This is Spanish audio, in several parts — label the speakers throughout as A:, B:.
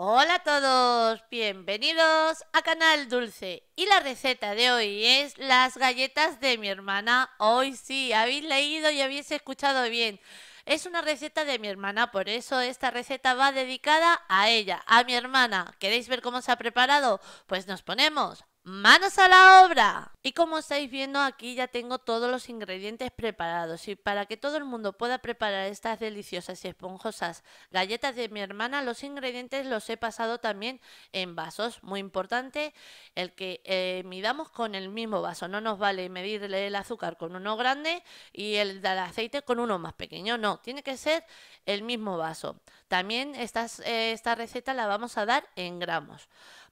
A: Hola a todos, bienvenidos a Canal Dulce. Y la receta de hoy es las galletas de mi hermana. Hoy sí, habéis leído y habéis escuchado bien. Es una receta de mi hermana, por eso esta receta va dedicada a ella, a mi hermana. ¿Queréis ver cómo se ha preparado? Pues nos ponemos ¡Manos a la obra! Y como estáis viendo aquí ya tengo todos los ingredientes preparados y para que todo el mundo pueda preparar estas deliciosas y esponjosas galletas de mi hermana los ingredientes los he pasado también en vasos. Muy importante el que eh, midamos con el mismo vaso. No nos vale medirle el azúcar con uno grande y el del aceite con uno más pequeño. No, tiene que ser el mismo vaso. También eh, esta receta la vamos a dar en gramos.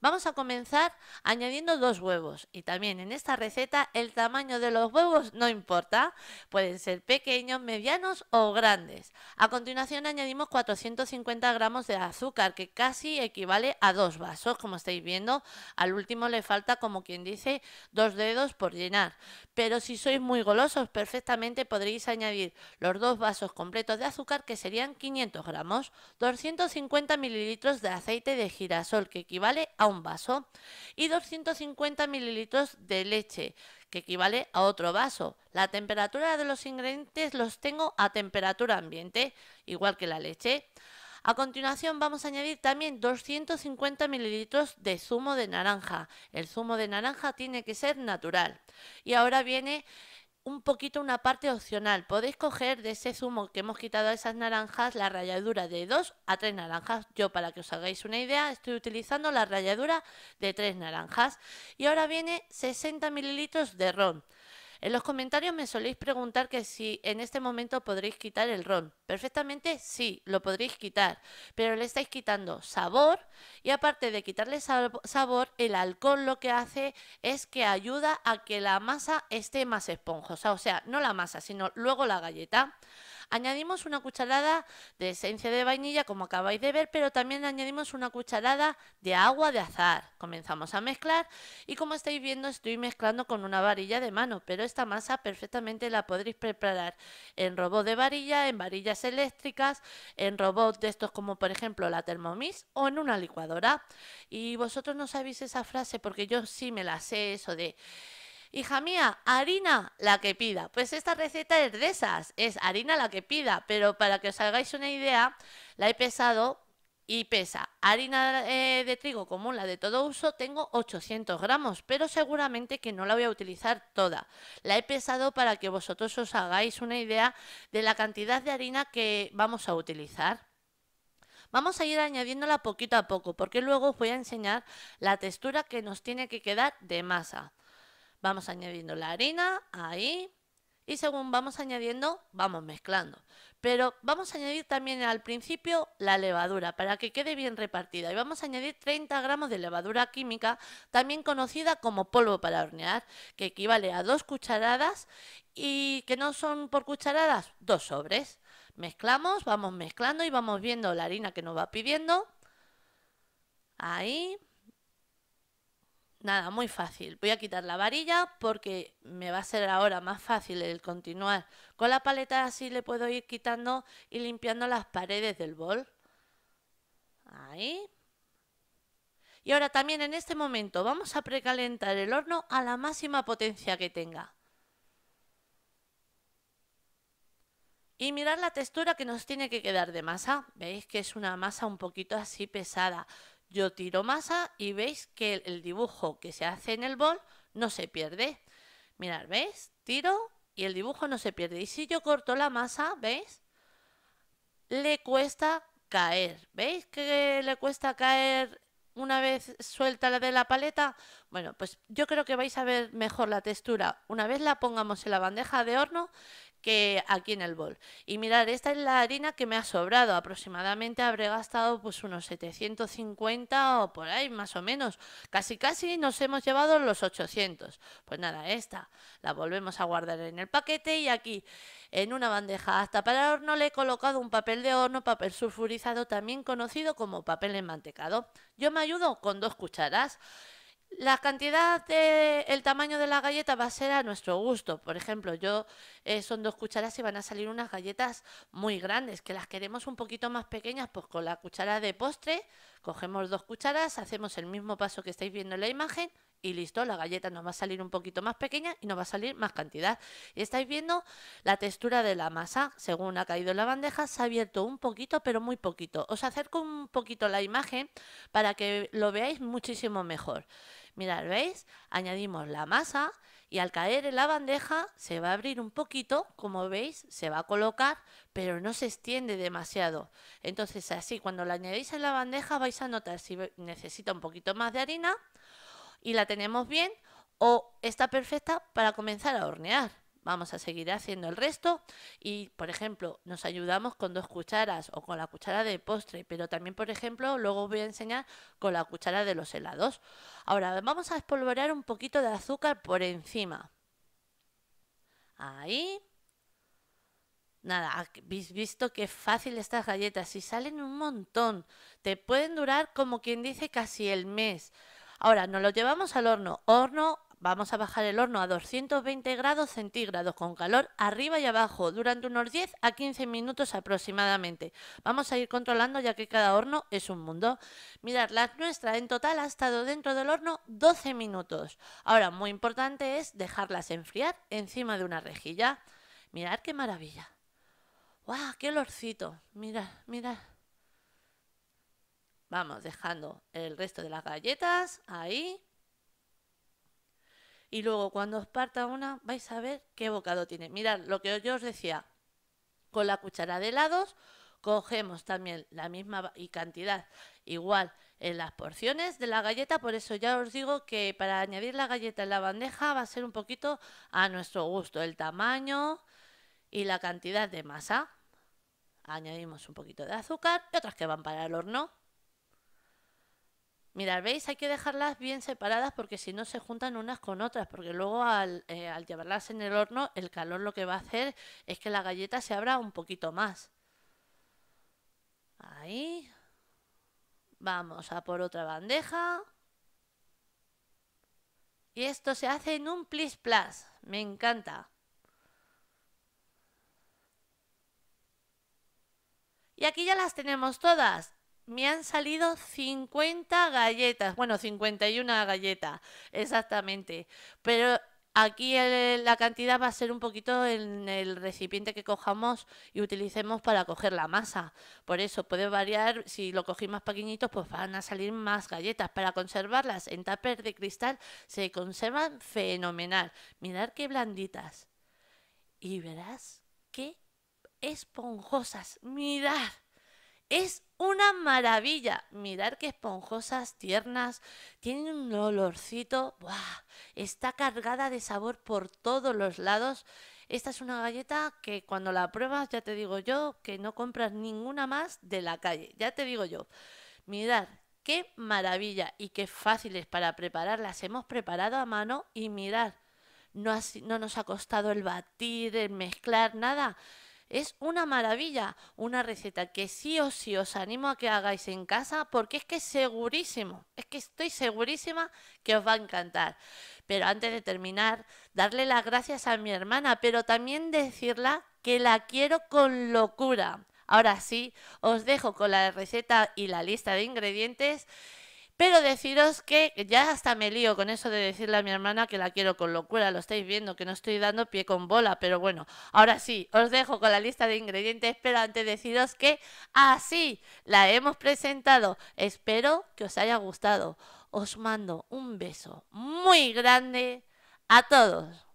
A: Vamos a comenzar añadiendo dos huevos y también en esta receta el tamaño de los huevos no importa, pueden ser pequeños, medianos o grandes. A continuación añadimos 450 gramos de azúcar que casi equivale a dos vasos, como estáis viendo. Al último le falta como quien dice dos dedos por llenar. Pero si sois muy golosos perfectamente podréis añadir los dos vasos completos de azúcar que serían 500 gramos, 250 mililitros de aceite de girasol que equivale a un vaso y 250 mililitros de leche que equivale a otro vaso. La temperatura de los ingredientes los tengo a temperatura ambiente, igual que la leche. A continuación vamos a añadir también 250 mililitros de zumo de naranja. El zumo de naranja tiene que ser natural. Y ahora viene un poquito una parte opcional. Podéis coger de ese zumo que hemos quitado a esas naranjas la ralladura de 2 a 3 naranjas. Yo, para que os hagáis una idea, estoy utilizando la ralladura de 3 naranjas. Y ahora viene 60 mililitros de ron. En los comentarios me soléis preguntar que si en este momento podréis quitar el ron. Perfectamente sí, lo podréis quitar, pero le estáis quitando sabor y aparte de quitarle sabor, el alcohol lo que hace es que ayuda a que la masa esté más esponjosa, o sea, no la masa, sino luego la galleta. Añadimos una cucharada de esencia de vainilla, como acabáis de ver, pero también añadimos una cucharada de agua de azar. Comenzamos a mezclar y como estáis viendo estoy mezclando con una varilla de mano, pero esta masa perfectamente la podréis preparar en robot de varilla, en varillas eléctricas, en robot de estos como por ejemplo la Thermomix o en una licuadora. Y vosotros no sabéis esa frase porque yo sí me la sé, eso de Hija mía, harina la que pida. Pues esta receta es de esas, es harina la que pida, pero para que os hagáis una idea, la he pesado y pesa harina eh, de trigo común, la de todo uso, tengo 800 gramos, pero seguramente que no la voy a utilizar toda. La he pesado para que vosotros os hagáis una idea de la cantidad de harina que vamos a utilizar. Vamos a ir añadiéndola poquito a poco, porque luego os voy a enseñar la textura que nos tiene que quedar de masa. Vamos añadiendo la harina, ahí, y según vamos añadiendo, vamos mezclando. Pero vamos a añadir también al principio la levadura para que quede bien repartida. Y vamos a añadir 30 gramos de levadura química, también conocida como polvo para hornear, que equivale a dos cucharadas y que no son por cucharadas, dos sobres. Mezclamos, vamos mezclando y vamos viendo la harina que nos va pidiendo. Ahí, Nada, muy fácil. Voy a quitar la varilla porque me va a ser ahora más fácil el continuar. Con la paleta así le puedo ir quitando y limpiando las paredes del bol. Ahí. Y ahora también en este momento vamos a precalentar el horno a la máxima potencia que tenga. Y mirad la textura que nos tiene que quedar de masa. Veis que es una masa un poquito así pesada. Yo tiro masa y veis que el dibujo que se hace en el bol no se pierde. Mirad, ¿veis? Tiro y el dibujo no se pierde. Y si yo corto la masa, ¿veis? Le cuesta caer. ¿Veis que le cuesta caer una vez suelta la de la paleta? Bueno, pues yo creo que vais a ver mejor la textura una vez la pongamos en la bandeja de horno que aquí en el bol. Y mirar, esta es la harina que me ha sobrado. Aproximadamente habré gastado pues unos 750 o por ahí más o menos. Casi casi nos hemos llevado los 800. Pues nada, esta la volvemos a guardar en el paquete y aquí en una bandeja hasta para el horno le he colocado un papel de horno, papel sulfurizado también conocido como papel enmantecado. Yo me ayudo con dos cucharas. La cantidad de el tamaño de la galleta va a ser a nuestro gusto. Por ejemplo, yo eh, son dos cucharas y van a salir unas galletas muy grandes, que las queremos un poquito más pequeñas, pues con la cuchara de postre Cogemos dos cucharas, hacemos el mismo paso que estáis viendo en la imagen y listo, la galleta nos va a salir un poquito más pequeña y nos va a salir más cantidad. Y estáis viendo la textura de la masa, según ha caído la bandeja, se ha abierto un poquito, pero muy poquito. Os acerco un poquito la imagen para que lo veáis muchísimo mejor. Mirad, ¿veis? Añadimos la masa y al caer en la bandeja se va a abrir un poquito, como veis, se va a colocar, pero no se extiende demasiado. Entonces así, cuando la añadís en la bandeja vais a notar si necesita un poquito más de harina y la tenemos bien o está perfecta para comenzar a hornear. Vamos a seguir haciendo el resto y, por ejemplo, nos ayudamos con dos cucharas o con la cuchara de postre, pero también, por ejemplo, luego os voy a enseñar con la cuchara de los helados. Ahora vamos a espolvorear un poquito de azúcar por encima. Ahí. Nada, habéis visto qué fácil estas galletas. Si salen un montón, te pueden durar como quien dice casi el mes. Ahora, nos lo llevamos al horno. Horno, vamos a bajar el horno a 220 grados centígrados con calor arriba y abajo durante unos 10 a 15 minutos aproximadamente. Vamos a ir controlando ya que cada horno es un mundo. Mirad, la nuestra en total ha estado dentro del horno 12 minutos. Ahora, muy importante es dejarlas enfriar encima de una rejilla. Mirad qué maravilla. ¡Guau! ¡Qué olorcito! Mirad, mirad. Vamos dejando el resto de las galletas ahí. Y luego cuando os parta una vais a ver qué bocado tiene. Mirad lo que yo os decía. Con la cuchara de helados cogemos también la misma y cantidad igual en las porciones de la galleta. Por eso ya os digo que para añadir la galleta en la bandeja va a ser un poquito a nuestro gusto. El tamaño y la cantidad de masa. Añadimos un poquito de azúcar y otras que van para el horno. Mirad, ¿veis? Hay que dejarlas bien separadas porque si no se juntan unas con otras, porque luego eh, al, llevarlas en el horno, el calor lo que va a hacer es que la galleta se abra un poquito más. Ahí. Vamos a por otra bandeja. Y esto se hace en un plis plas. Me encanta. Y aquí ya las tenemos todas me han salido 50 galletas, bueno, 51 galletas, exactamente. Pero aquí la cantidad va a ser un poquito en el recipiente que cojamos y utilicemos para coger la masa. Por eso puede variar, si lo cogí más pequeñitos, pues van a salir más galletas. Para conservarlas en tupper de cristal se conservan fenomenal. Mirad qué blanditas. Y verás qué esponjosas. Mirad. Es una maravilla. Mirar qué esponjosas, tiernas, tienen un olorcito. ¡buah! Está cargada de sabor por todos los lados. Esta es una galleta que cuando la pruebas, ya te digo yo, que no compras ninguna más de la calle. Ya te digo yo. Mirad, qué maravilla y qué fáciles para preparar. Las hemos preparado a mano y mirad, no, no nos ha costado el batir, el mezclar, nada. Es una maravilla, una receta que sí o sí os animo a que hagáis en casa porque es que es segurísimo, es que estoy segurísima que os va a encantar. Pero antes de terminar, darle las gracias a mi hermana, pero también decirla que la quiero con locura. Ahora sí, os dejo con la receta y la lista de ingredientes pero deciros que ya hasta me lío con eso de decirle a mi hermana que la quiero con locura. Lo estáis viendo, que no estoy dando pie con bola. Pero bueno, ahora sí, os dejo con la lista de ingredientes. Pero antes deciros que así la hemos presentado. Espero que os haya gustado. Os mando un beso muy grande a todos.